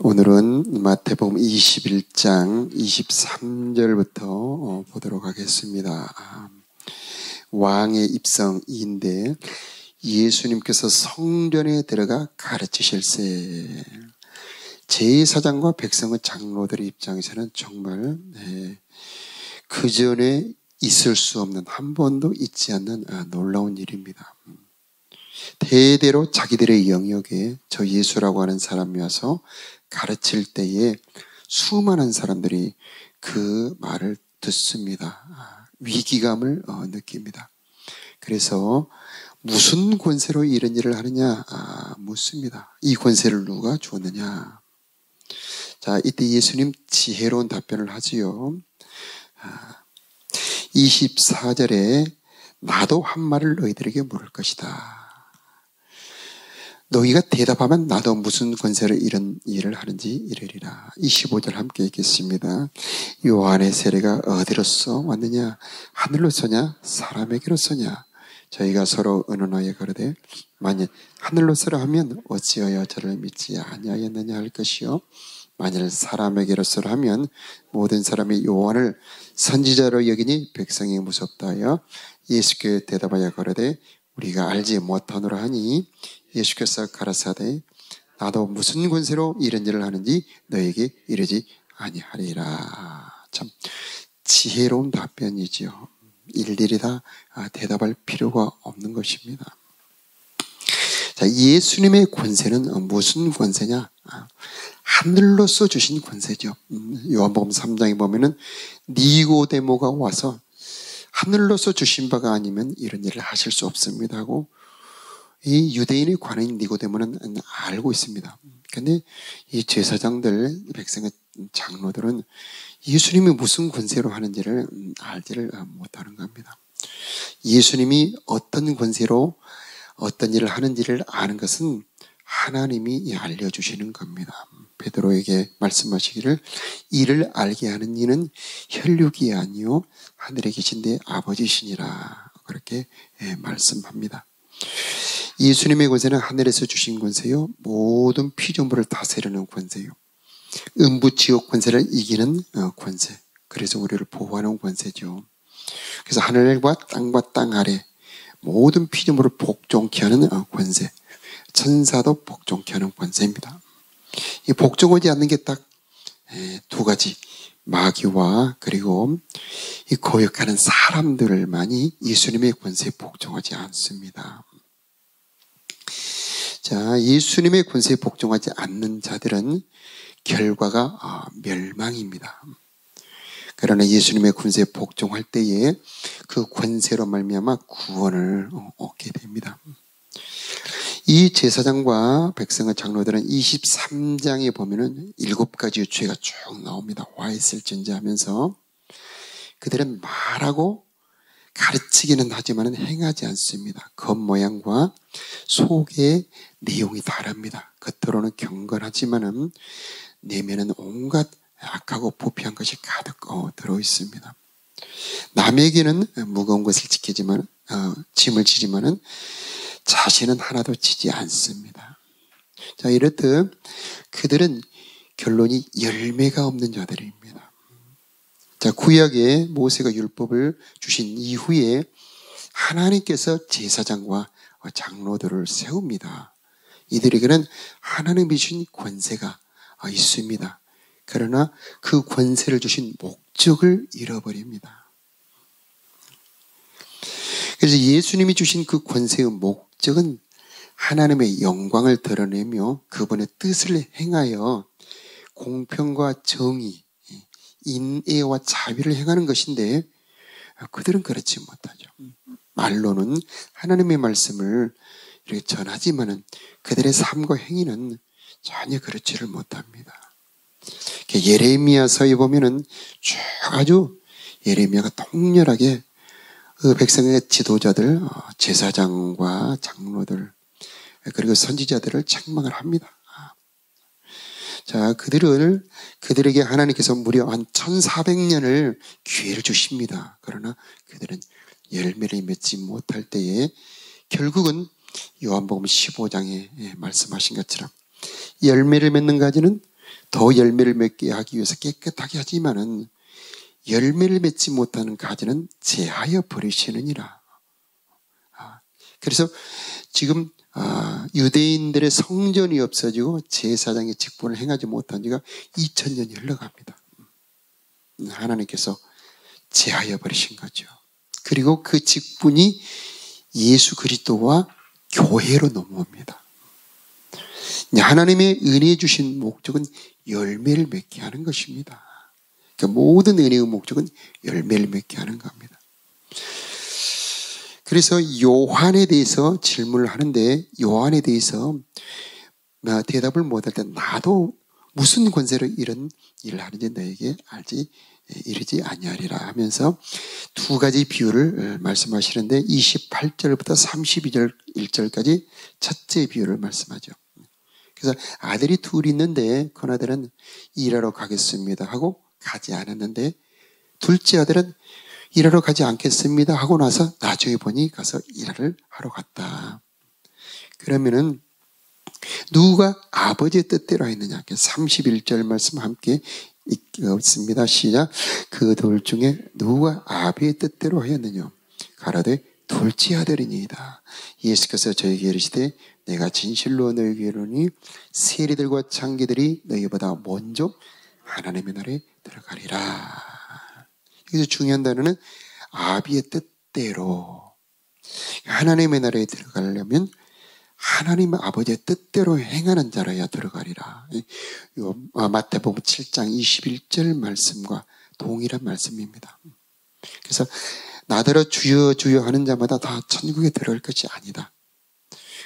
오늘은 마태복음 21장 23절부터 어, 보도록 하겠습니다. 아, 왕의 입성인데 예수님께서 성전에 들어가 가르치실세. 제사장과 백성의 장로들의 입장에서는 정말 네, 그 전에 있을 수 없는 한 번도 있지 않는 아, 놀라운 일입니다. 대대로 자기들의 영역에 저 예수라고 하는 사람이 와서 가르칠 때에 수많은 사람들이 그 말을 듣습니다. 아, 위기감을 어, 느낍니다. 그래서 무슨 권세로 이런 일을 하느냐 아, 묻습니다. 이 권세를 누가 주었느냐? 자, 이때 예수님 지혜로운 답변을 하지요. 24절에 아, 나도 한 말을 너희들에게 물을 것이다. 너희가 대답하면 나도 무슨 권세로 이런 일을 하는지 이르리라. 25절 함께 읽겠습니다. 요한의 세례가 어디로서 왔느냐? 하늘로서냐? 사람에게로서냐? 저희가 서로 은은하여 가르되 만일 하늘로서라 하면 어찌하여 저를 믿지 아니하였느냐 할 것이요 만일 사람에게로서라 하면 모든 사람이 요한을 선지자로 여기니 백성이 무섭다 하여 예수께 대답하여 가르되 우리가 알지 못하노라 하니 예수께서 가라사대 나도 무슨 권세로 이런 일을 하는지 너에게 이르지 아니하리라. 참 지혜로운 답변이지요. 일일이 다 아, 대답할 필요가 없는 것입니다. 자, 예수님의 권세는 무슨 권세냐? 아, 하늘로서 주신 권세죠. 음, 요한복음 3장에 보면은 니고데모가 와서 하늘로서 주신 바가 아니면 이런 일을 하실 수 없습니다 하고 이 유대인의 관인 니고데모는 알고 있습니다. 근데 이 제사장들, 백성의 장로들은 예수님이 무슨 권세로 하는지를 알지를 못하는 겁니다. 예수님이 어떤 권세로 어떤 일을 하는지를 아는 것은 하나님이 알려주시는 겁니다. 베드로에게 말씀하시기를 이를 알게 하는 이는 혈육이 아니요 하늘에 계신 내 아버지시니라 그렇게 예, 말씀합니다. 예수님의 권세는 하늘에서 주신 권세요. 모든 피조물을 다스리는 권세요. 음부 지옥 권세를 이기는 어, 권세. 그래서 우리를 보호하는 권세죠. 그래서 하늘과 땅과 땅 아래 모든 피조물을 복종케 하는 어, 권세. 천사도 복종케 하는 권세입니다. 이 복종하지 않는 게 딱 두 가지. 마귀와 그리고 이 고역하는 사람들만이 예수님의 권세에 복종하지 않습니다. 자, 예수님의 권세에 복종하지 않는 자들은 결과가 아, 멸망입니다. 그러나 예수님의 권세에 복종할 때에 그 권세로 말미암아 구원을 어, 얻게 됩니다. 이 제사장과 백성의 장로들은 23장에 보면은 일곱 가지 죄가 쭉 나옵니다. 와 있을진지 하면서 그들은 말하고 가르치기는 하지만 행하지 않습니다. 겉모양과 속의 내용이 다릅니다. 겉으로는 경건하지만은 내면은 온갖 악하고 부패한 것이 가득 어, 들어 있습니다. 남에게는 무거운 것을 지키지만 어, 짐을 지지만은 자신은 하나도 지지 않습니다. 자 이렇듯 그들은 결론이 열매가 없는 자들입니다. 자 구약에 모세가 율법을 주신 이후에 하나님께서 제사장과 장로들을 세웁니다. 이들에게는 하나님이 주신 권세가 있습니다. 그러나 그 권세를 주신 목적을 잃어버립니다. 그래서 예수님이 주신 그 권세의 목적은 하나님의 영광을 드러내며 그분의 뜻을 행하여 공평과 정의, 인애와 자비를 행하는 것인데 그들은 그렇지 못하죠. 말로는 하나님의 말씀을 이렇게 전하지만은 그들의 삶과 행위는 전혀 그렇지를 못합니다. 예레미야서에 보면은 쭉 아주 예레미야가 통렬하게 그 백성의 지도자들, 어, 제사장과 장로들, 그리고 선지자들을 책망을 합니다. 자, 그들을, 그들에게 하나님께서 무려 한 1400년을 기회를 주십니다. 그러나 그들은 열매를 맺지 못할 때에 결국은 요한복음 15장에 예, 말씀하신 것처럼 열매를 맺는 가지는 더 열매를 맺게 하기 위해서 깨끗하게 하지만은 열매를 맺지 못하는 가지는 제하여 버리시느니라. 아, 그래서 지금 아, 유대인들의 성전이 없어지고 제사장의 직분을 행하지 못한 지가 2000년이 흘러갑니다. 하나님께서 제하여 버리신 거죠. 그리고 그 직분이 예수 그리스도와 교회로 넘어옵니다. 하나님의 은혜 주신 목적은 열매를 맺게 하는 것입니다. 그러니까 모든 은혜의 목적은 열매를 맺게 하는 겁니다. 그래서 요한에 대해서 질문을 하는데 요한에 대해서 대답을 못할 때 나도 무슨 권세로 이런 일을 하는지 너에게 알지 이르지 아니하리라 하면서 두 가지 비유를 말씀하시는데 28절부터 32절 1절까지 첫째 비유를 말씀하죠. 그래서 아들이 둘 있는데 큰 아들은 일하러 가겠습니다 하고 가지 않았는데 둘째 아들은 일하러 가지 않겠습니다 하고 나서 나중에 보니 가서 일을 하러 갔다. 그러면은 누가 아버지의 뜻대로 했느냐? 31절 말씀 함께 읽습니다. 시작. 그 둘 중에 누가 아비의 뜻대로 하였느냐? 가라되 둘째 아들이니이다. 예수께서 저에게 이르시되 내가 진실로 너희에게 이르니 세리들과 창기들이 너희보다 먼저 하나님의 나라에 들어가리라. 여기서 중요한 단어는 아비의 뜻대로 하나님의 나라에 들어가려면 하나님 아버지의 뜻대로 행하는 자라야 들어가리라. 아, 마태복음 7장 21절 말씀과 동일한 말씀입니다. 그래서 나더러 주여 주여 하는 자마다 다 천국에 들어갈 것이 아니다.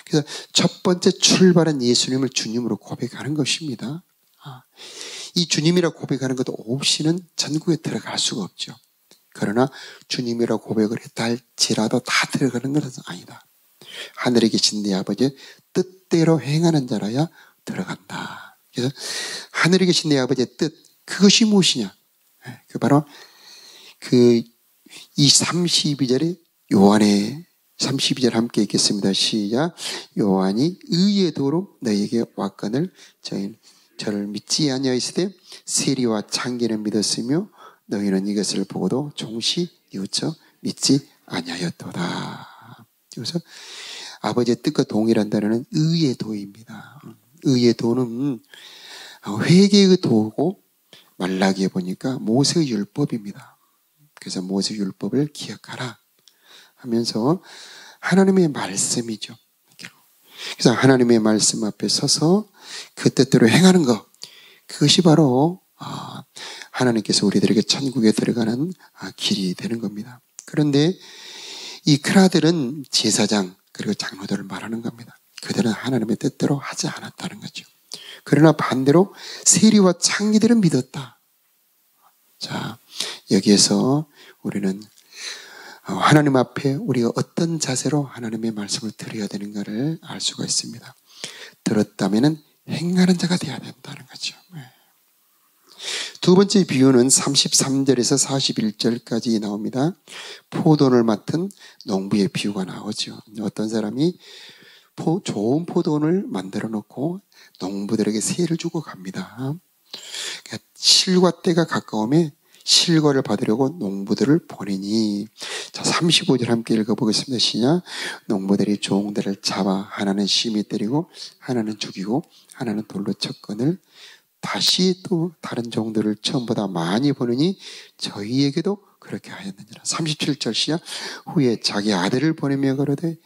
그래서 첫 번째 출발은 예수님을 주님으로 고백하는 것입니다. 아, 이 주님이라 고백하는 것도 없이는 천국에 들어갈 수가 없죠. 그러나 주님이라 고백을 했다 할지라도 다 들어가는 것은 아니다. 하늘에 계신 내 아버지의 뜻대로 행하는 자라야 들어간다. 그래서 하늘에 계신 내 아버지의 뜻, 그것이 무엇이냐? 예, 그 바로 그 이 32절에 요한의 32절 함께 읽겠습니다. 시작. 요한이 의의 도로 너에게 왔거늘 저희 저를 믿지 아니하시되 세리와 창기는 믿었으며 너희는 이것을 보고도 종시 뉘우쳐 믿지 아니하였도다. 그래서 아버지의 뜻과 동일한 단어는 의의 도입니다. 의의 도는 회개의 도고 말라기에 보니까 모세의 율법입니다. 그래서 모세 율법을 기억하라 하면서 하나님의 말씀이죠. 그래서 하나님의 말씀 앞에 서서 그 뜻대로 행하는 것 그것이 바로 아, 하나님께서 우리들에게 천국에 들어가는 아, 길이 되는 겁니다. 그런데 이 크라들은 제사장 그리고 장로들을 말하는 겁니다. 그들은 하나님의 뜻대로 하지 않았다는 거죠. 그러나 반대로 세리와 창기들은 믿었다. 자, 여기에서 우리는 어, 하나님 앞에 우리가 어떤 자세로 하나님의 말씀을 드려야 되는가를 알 수가 있습니다. 들었다면 행하는 자가 되어야 된다는 거죠. 네. 두 번째 비유는 33절에서 41절까지 나옵니다. 포도를 맡은 농부의 비유가 나오죠. 어떤 사람이 포, 좋은 포도를 만들어 놓고 농부들에게 세를 주고 갑니다. 실과 때가 가까움에 실과를 받으려고 농부들을 보내니. 자 35절 함께 읽어보겠습니다. 시작. 농부들이 종들을 잡아 하나는 심히 때리고 하나는 죽이고 하나는 돌로 쳤건을 다시 또 다른 종들을 처음보다 많이 보느니 저희에게도 그렇게 하였느니라. 37절 시작. 후에 자기 아들을 보내며 그러되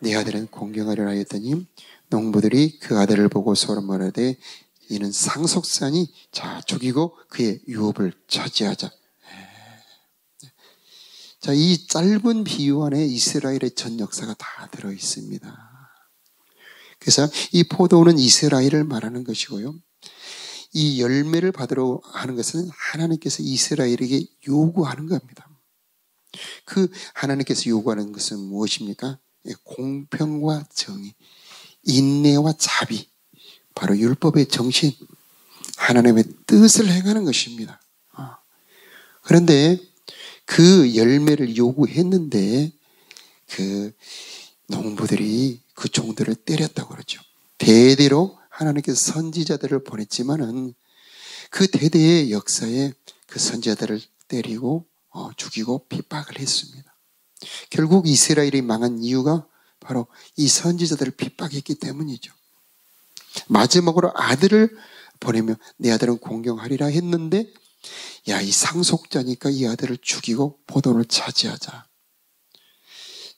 내 아들은 공경하려 하였더니 농부들이 그 아들을 보고 서로 말하되 이는 상속산이 자 죽이고 그의 유업을 차지하자. 자, 이 짧은 비유 안에 이스라엘의 전 역사가 다 들어 있습니다. 그래서 이 포도는 이스라엘을 말하는 것이고요. 이 열매를 받으러 하는 것은 하나님께서 이스라엘에게 요구하는 겁니다. 그 하나님께서 요구하는 것은 무엇입니까? 예, 공평과 정의, 인내와 자비, 바로 율법의 정신, 하나님의 뜻을 행하는 것입니다. 아. 그런데 그 열매를 요구했는데 그 농부들이 그 종들을 때렸다고 그러죠. 대대로 하나님께서 선지자들을 보냈지만은 그 대대의 역사에 그 선지자들을 때리고 어, 죽이고 핍박을 했습니다. 결국 이스라엘이 망한 이유가 바로 이 선지자들을 핍박했기 때문이죠. 마지막으로 아들을 보내며 내 아들은 공경하리라 했는데 야, 이 상속자니까 이 아들을 죽이고 포도를 차지하자.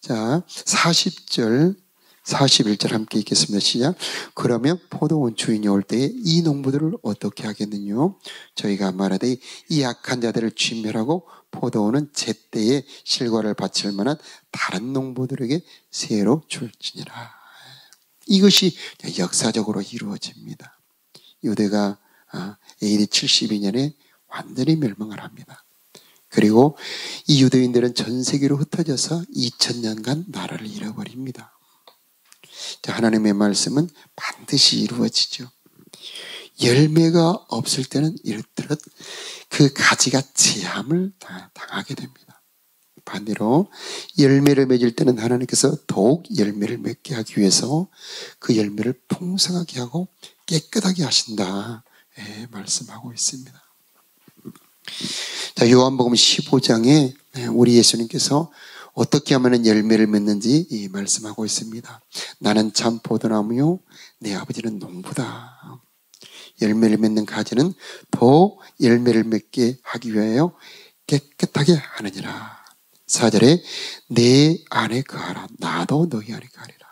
자, 40절, 41절 함께 읽겠습니다. 시작. 그러면 포도원 주인이 올 때에 이 농부들을 어떻게 하겠느냐? 저희가 말하되 이 약한 자들을 진멸하고 포도원은 제때에 실과를 바칠 만한 다른 농부들에게 새로 줄지니라. 이것이 역사적으로 이루어집니다. 유대가 AD 72년에 완전히 멸망을 합니다. 그리고 이 유대인들은 전 세계로 흩어져서 2000년간 나라를 잃어버립니다. 하나님의 말씀은 반드시 이루어지죠. 열매가 없을 때는 이렇듯 그 가지가 제함을 당하게 됩니다. 반대로 열매를 맺을 때는 하나님께서 더욱 열매를 맺게 하기 위해서 그 열매를 풍성하게 하고 깨끗하게 하신다. 예, 말씀하고 있습니다. 자, 요한복음 15장에 우리 예수님께서 어떻게 하면 열매를 맺는지 말씀하고 있습니다. 나는 참 포도나무요, 내 아버지는 농부다. 열매를 맺는 가지는 더 열매를 맺게 하기 위하여 깨끗하게 하느니라. 4절에 내 안에 거하라. 나도 너희 안에 거하리라.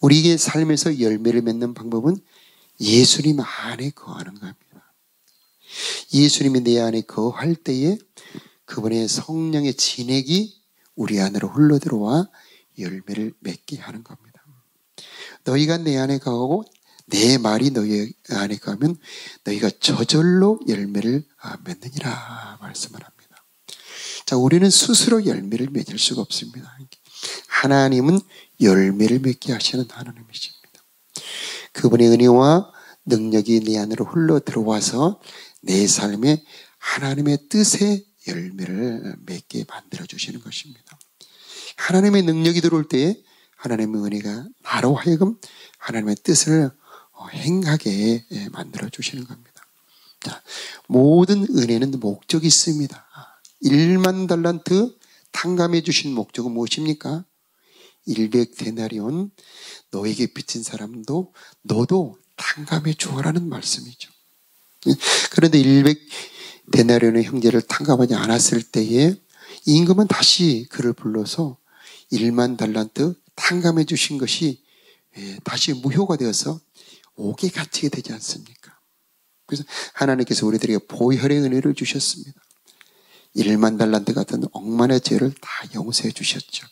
우리에게 삶에서 열매를 맺는 방법은 예수님 안에 거하는 겁니다. 예수님이 내 안에 거할 때에 그분의 성령의 진액이 우리 안으로 흘러 들어와 열매를 맺게 하는 겁니다. 너희가 내 안에 가고 내 말이 너희 안에 가면 너희가 저절로 열매를 아, 맺느니라 말씀을 합니다. 자, 우리는 스스로 열매를 맺을 수가 없습니다. 하나님은 열매를 맺게 하시는 하나님이십니다. 그분의 은혜와 능력이 내 안으로 흘러 들어와서 내 삶에 하나님의 뜻의 열매를 맺게 만들어 주시는 것입니다. 하나님의 능력이 들어올 때에 하나님의 은혜가 나로 하여금 하나님의 뜻을 어, 행하게 예, 만들어 주시는 겁니다. 자, 모든 은혜는 목적이 있습니다. 1만 달란트 탕감해 주신 목적은 무엇입니까? 100데나리온 너에게 빚진 사람도 너도 탕감해 주어라는 말씀이죠. 그런데 100 데나리온의 형제를 탕감하지 않았을 때에 임금은 다시 그를 불러서 1만 달란트 탕감해 주신 것이 예, 다시 무효가 되어서 옥에 갇히게 되지 않습니까? 그래서 하나님께서 우리들에게 보혈의 은혜를 주셨습니다. 1만 달란트 같은 억만의 죄를 다 용서해 주셨죠.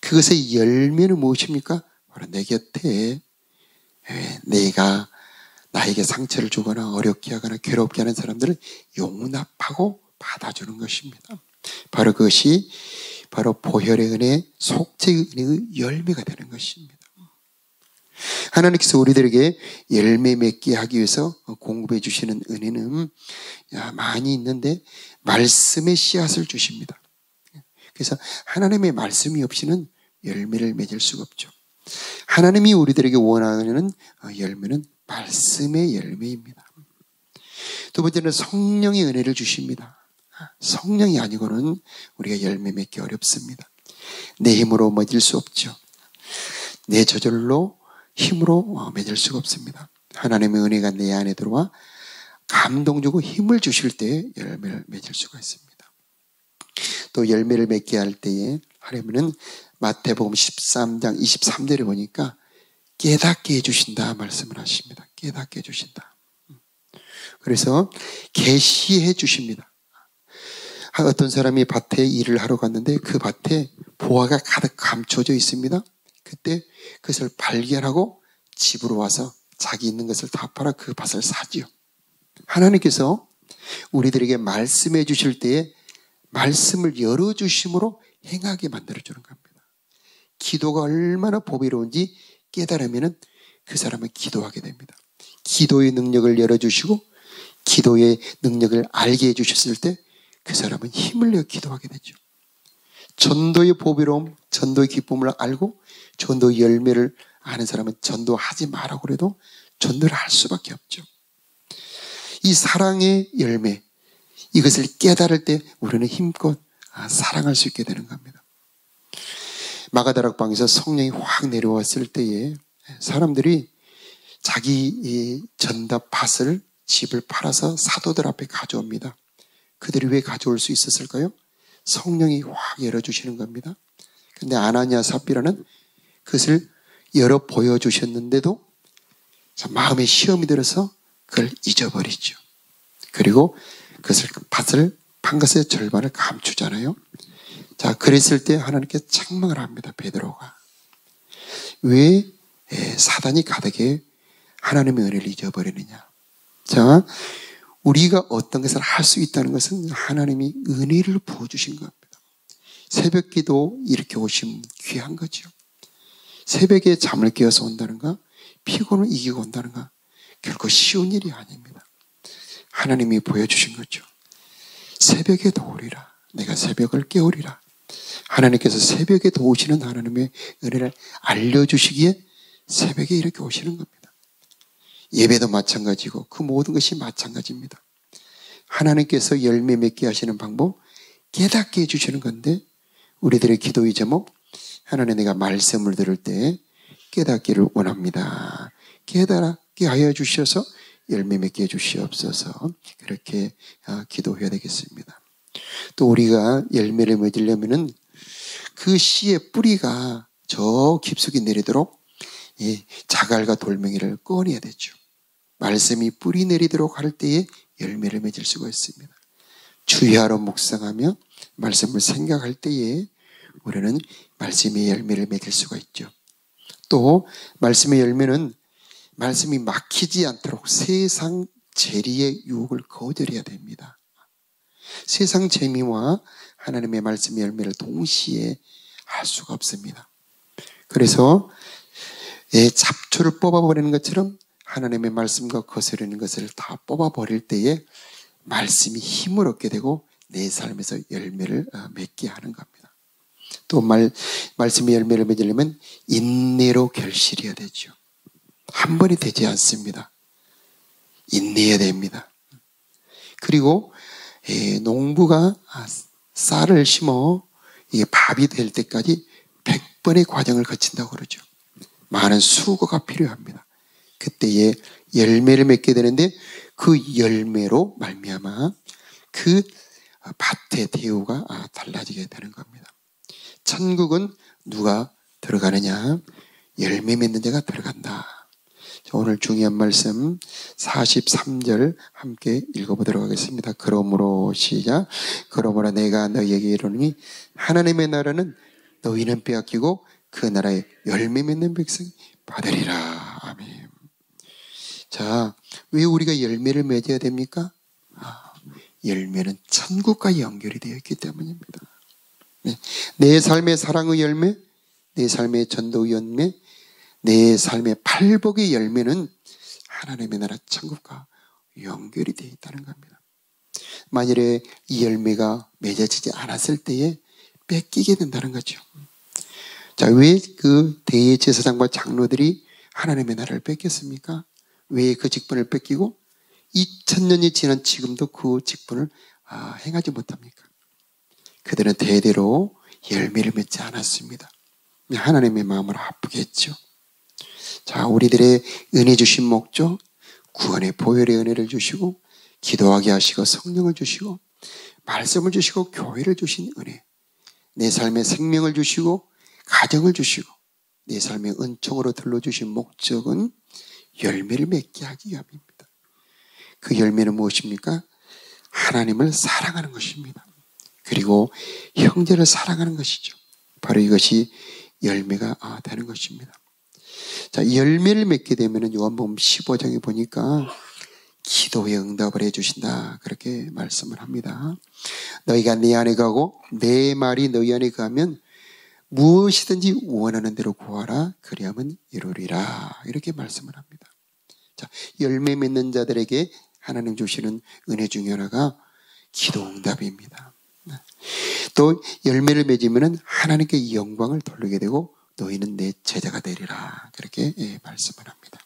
그것의 열매는 무엇입니까? 바로 내 곁에 예, 내가 나에게 상처를 주거나 어렵게 하거나 괴롭게 하는 사람들을 용납하고 받아주는 것입니다. 바로 그것이 바로 보혈의 은혜, 속죄의 은혜의 열매가 되는 것입니다. 하나님께서 우리들에게 열매 맺게 하기 위해서 공급해 주시는 은혜는 많이 있는데 말씀의 씨앗을 주십니다. 그래서 하나님의 말씀이 없이는 열매를 맺을 수가 없죠. 하나님이 우리들에게 원하는 열매는 말씀의 열매입니다. 두 번째는 성령의 은혜를 주십니다. 성령이 아니고는 우리가 열매 맺기 어렵습니다. 내 힘으로 맺을 수 없죠. 내 저절로 힘으로 맺을 수가 없습니다. 하나님의 은혜가 내 안에 들어와 감동 주고 힘을 주실 때 열매를 맺을 수가 있습니다. 또 열매를 맺게 할 때에 하려면은 마태복음 13장 23절에 보니까 깨닫게 해주신다 말씀을 하십니다. 깨닫게 해주신다. 그래서 계시해 주십니다. 어떤 사람이 밭에 일을 하러 갔는데 그 밭에 보화가 가득 감춰져 있습니다. 그때 그것을 발견하고 집으로 와서 자기 있는 것을 다 팔아 그 밭을 사지요. 하나님께서 우리들에게 말씀해 주실 때에 말씀을 열어주심으로 행하게 만들어주는 겁니다. 기도가 얼마나 보배로운지 깨달으면 그 사람은 기도하게 됩니다. 기도의 능력을 열어주시고 기도의 능력을 알게 해주셨을 때 그 사람은 힘을 내어 기도하게 되죠. 전도의 보배로움, 전도의 기쁨을 알고 전도의 열매를 아는 사람은 전도하지 마라고 그래도 전도를 할 수밖에 없죠. 이 사랑의 열매, 이것을 깨달을 때 우리는 힘껏 아, 사랑할 수 있게 되는 겁니다. 마가다락방에서 성령이 확 내려왔을 때에 사람들이 자기 전답 밭을 집을 팔아서 사도들 앞에 가져옵니다. 그들이 왜 가져올 수 있었을까요? 성령이 확 열어주시는 겁니다. 근데 아나니아 삽비라는 그것을 열어 보여주셨는데도 마음에 시험이 들어서 그걸 잊어버리죠. 그리고 그것을 밭을 판 것의 절반을 감추잖아요. 자, 그랬을 때 하나님께 책망을 합니다. 베드로가 왜 사단이 가득해 하나님의 은혜를 잊어버리느냐? 자, 우리가 어떤 것을 할 수 있다는 것은 하나님이 은혜를 부어주신 겁니다. 새벽 기도 이렇게 오시면 귀한 거죠. 새벽에 잠을 깨어서 온다는가? 피곤을 이기고 온다는가? 결코 쉬운 일이 아닙니다. 하나님이 보여주신 거죠. 새벽에 도우리라. 내가 새벽을 깨우리라. 하나님께서 새벽에 도우시는 하나님의 은혜를 알려주시기에 새벽에 이렇게 오시는 겁니다. 예배도 마찬가지고 그 모든 것이 마찬가지입니다. 하나님께서 열매 맺게 하시는 방법 깨닫게 해주시는 건데 우리들의 기도의 제목 하나님 내가 말씀을 들을 때 깨닫기를 원합니다. 깨달 게 하여 주셔서 열매 맺게 해주시옵소서 그렇게 아, 기도해야 되겠습니다. 또 우리가 열매를 맺으려면은 그 씨의 뿌리가 저 깊숙이 내리도록 자갈과 돌멩이를 꺼내야 되죠. 말씀이 뿌리 내리도록 할 때에 열매를 맺을 수가 있습니다. 주야로 묵상하며 말씀을 생각할 때에 우리는 말씀의 열매를 맺을 수가 있죠. 또 말씀의 열매는 말씀이 막히지 않도록 세상 재리의 유혹을 거절해야 됩니다. 세상 재미와 하나님의 말씀의 열매를 동시에 할 수가 없습니다. 그래서 잡초를 뽑아버리는 것처럼 하나님의 말씀과 거스르는 것을 다 뽑아버릴 때에 말씀이 힘을 얻게 되고 내 삶에서 열매를 어, 맺게 하는 겁니다. 또 말, 말씀의 열매를 맺으려면 인내로 결실해야 되죠. 한 번이 되지 않습니다. 인내해야 됩니다. 그리고 농부가 아, 쌀을 심어 이게 밥이 될 때까지 100번의 과정을 거친다고 그러죠. 많은 수고가 필요합니다. 그때에 열매를 맺게 되는데 그 열매로 말미암아 그 밭의 대우가 아, 달라지게 되는 겁니다. 천국은 누가 들어가느냐? 열매 맺는 자가 들어간다. 오늘 중요한 말씀 43절 함께 읽어보도록 하겠습니다. 그러므로 시작. 그러므로 내가 너희에게 이르니 하나님의 나라는 너희는 빼앗기고 그 나라에 열매 맺는 백성 받으리라. 아멘. 자, 왜 우리가 열매를 맺어야 됩니까? 아, 열매는 천국과 연결이 되어 있기 때문입니다. 네. 내 삶의 사랑의 열매, 내 삶의 전도의 열매, 내 삶의 팔복의 열매는 하나님의 나라 천국과 연결이 되어 있다는 겁니다. 만일에 이 열매가 맺어지지 않았을 때에 뺏기게 된다는 거죠. 자, 왜 그 대제사장과 장로들이 하나님의 나라를 뺏겼습니까? 왜 그 직분을 뺏기고 2000년이 지난 지금도 그 직분을 아, 행하지 못합니까? 그들은 대대로 열매를 맺지 않았습니다. 하나님의 마음을 아프게 했죠. 자, 우리들의 은혜 주신 목적, 구원의 보혈의 은혜를 주시고, 기도하게 하시고, 성령을 주시고, 말씀을 주시고, 교회를 주신 은혜. 내 삶에 생명을 주시고, 가정을 주시고, 내 삶의 은총으로 들러주신 목적은 열매를 맺게 하기 위함입니다. 그 열매는 무엇입니까? 하나님을 사랑하는 것입니다. 그리고 형제를 사랑하는 것이죠. 바로 이것이 열매가 아, 되는 것입니다. 자, 열매를 맺게 되면 요한복음 15장에 보니까 기도에 응답을 해주신다. 그렇게 말씀을 합니다. 너희가 내 안에 가고 내 말이 너희 안에 가면 무엇이든지 원하는 대로 구하라. 그리하면 이루리라. 이렇게 말씀을 합니다. 자, 열매 맺는 자들에게 하나님 주시는 은혜 중에 하나가 기도 응답입니다. 또 열매를 맺으면 하나님께 영광을 돌리게 되고 너희는 내 제자가 되리라. 그렇게 예, 말씀을 합니다.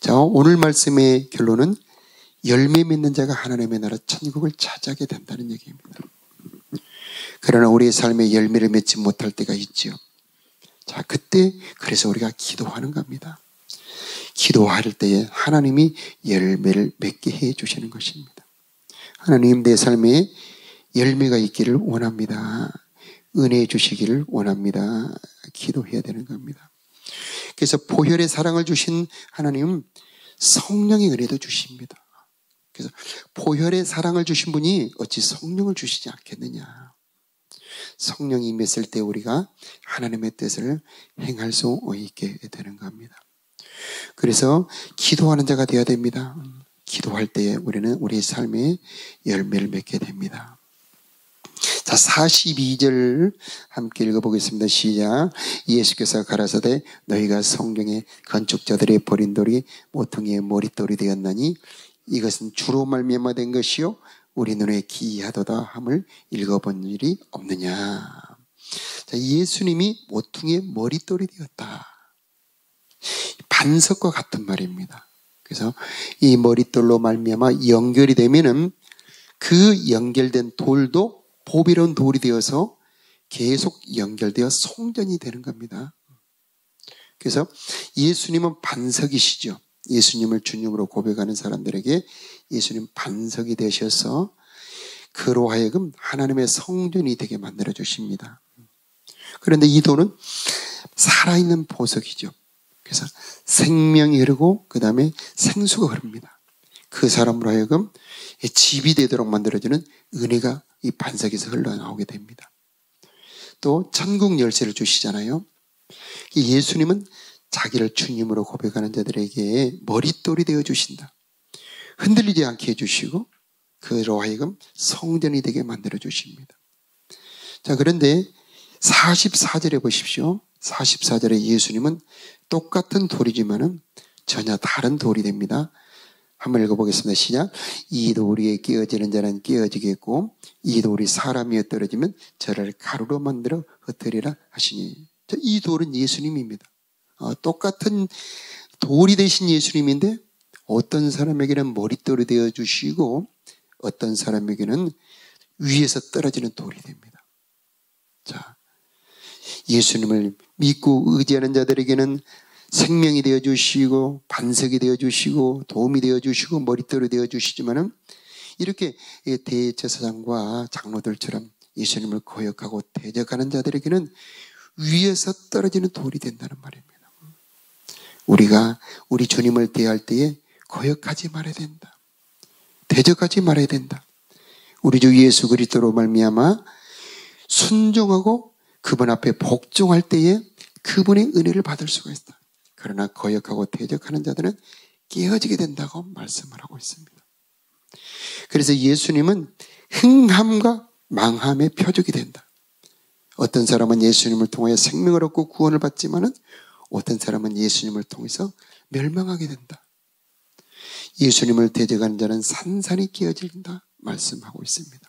자, 오늘 말씀의 결론은 열매 맺는 자가 하나님의 나라 천국을 차지하게 된다는 얘기입니다. 그러나 우리의 삶에 열매를 맺지 못할 때가 있지요. 자, 그때 그래서 우리가 기도하는 겁니다. 기도할 때에 하나님이 열매를 맺게 해 주시는 것입니다. 하나님 내 삶에 열매가 있기를 원합니다. 은혜 주시기를 원합니다. 기도해야 되는 겁니다. 그래서 보혈의 사랑을 주신 하나님 성령의 은혜도 주십니다. 그래서 보혈의 사랑을 주신 분이 어찌 성령을 주시지 않겠느냐. 성령이 임했을 때 우리가 하나님의 뜻을 행할 수 있게 되는 겁니다. 그래서 기도하는 자가 되어야 됩니다. 기도할 때에 우리는 우리 삶에 열매를 맺게 됩니다. 자, 42절 함께 읽어보겠습니다. 시작. 예수께서 가라사대 너희가 성경의 건축자들의 버린 돌이 모퉁이의 머릿돌이 되었나니 이것은 주로 말미암아 된 것이요 우리 눈에 기이하도다 함을 읽어본 일이 없느냐. 자, 예수님이 모퉁이의 머릿돌이 되었다. 반석과 같은 말입니다. 그래서 이 머릿돌로 말미암아 연결이 되면은 그 연결된 돌도 보비로운 돌이 되어서 계속 연결되어 송전이 되는 겁니다. 그래서 예수님은 반석이시죠. 예수님을 주님으로 고백하는 사람들에게 예수님 반석이 되셔서 그로 하여금 하나님의 성전이 되게 만들어 주십니다. 그런데 이 돌은 살아있는 보석이죠. 그래서 생명이 흐르고 그 다음에 생수가 흐릅니다. 그 사람으로 하여금 집이 되도록 만들어주는 은혜가 이 반석에서 흘러나오게 됩니다. 또 천국 열쇠를 주시잖아요. 예수님은 자기를 주님으로 고백하는 자들에게 머릿돌이 되어 주신다. 흔들리지 않게 해주시고 그로 하여금 성전이 되게 만들어 주십니다. 자, 그런데 44절에 보십시오. 44절에 예수님은 똑같은 돌이지만은 전혀 다른 돌이 됩니다. 한번 읽어보겠습니다. 시작. 이 돌이 끼어지는 자는 끼어지겠고, 이 돌이 사람이어 떨어지면 저를 가루로 만들어 흩으리라 하시니. 이 돌은 예수님입니다. 어, 똑같은 돌이 되신 예수님인데, 어떤 사람에게는 머릿돌이 되어 주시고, 어떤 사람에게는 위에서 떨어지는 돌이 됩니다. 자, 예수님을 믿고 의지하는 자들에게는 생명이 되어 주시고 반석이 되어 주시고 도움이 되어 주시고 머릿돌이 되어 주시지만은 이렇게 대제사장과 장로들처럼 예수님을 거역하고 대적하는 자들에게는 위에서 떨어지는 돌이 된다는 말입니다. 우리가 우리 주님을 대할 때에 거역하지 말아야 된다. 대적하지 말아야 된다. 우리 주 예수 그리스도로 말미암아 순종하고 그분 앞에 복종할 때에 그분의 은혜를 받을 수가 있다. 그러나 거역하고 대적하는 자들은 깨어지게 된다고 말씀을 하고 있습니다. 그래서 예수님은 흥함과 망함의 표적이 된다. 어떤 사람은 예수님을 통해 생명을 얻고 구원을 받지만은 어떤 사람은 예수님을 통해서 멸망하게 된다. 예수님을 대적하는 자는 산산이 깨어진다 말씀하고 있습니다.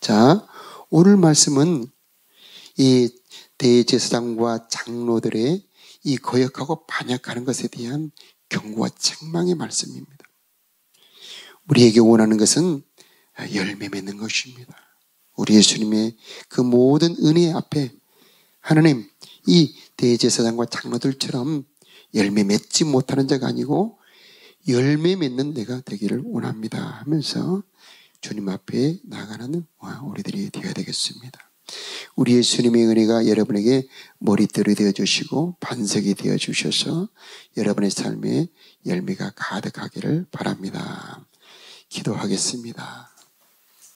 자, 오늘 말씀은 이 대제사장과 장로들의 이 거역하고 반역하는 것에 대한 경고와 책망의 말씀입니다. 우리에게 원하는 것은 열매 맺는 것입니다. 우리 예수님의 그 모든 은혜 앞에 하나님 이 대제사장과 장로들처럼 열매 맺지 못하는 자가 아니고 열매 맺는 내가 되기를 원합니다 하면서 주님 앞에 나가는 우리들이 되어야 되겠습니다. 우리 예수님의 은혜가 여러분에게 머리털이 되어 주시고 반석이 되어 주셔서 여러분의 삶에 열매가 가득하기를 바랍니다. 기도하겠습니다.